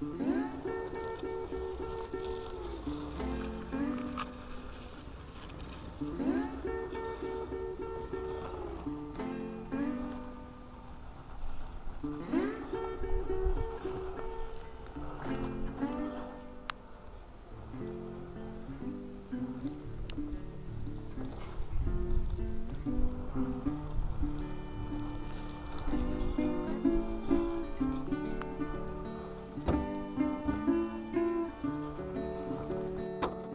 Mm-hmm.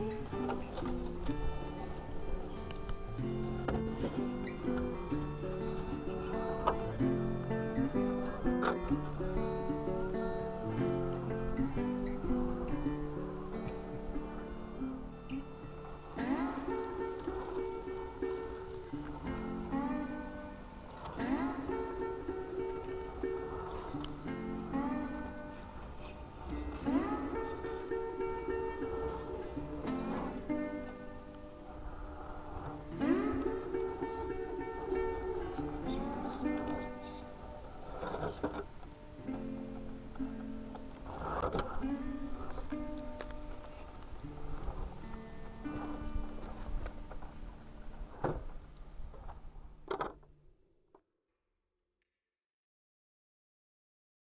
うん。